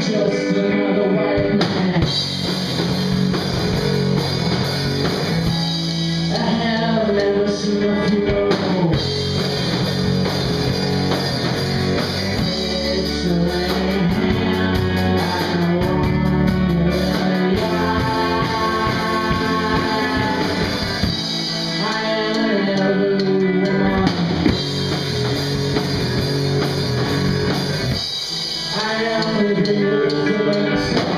just another white man. I have never seen a funeral. Christ.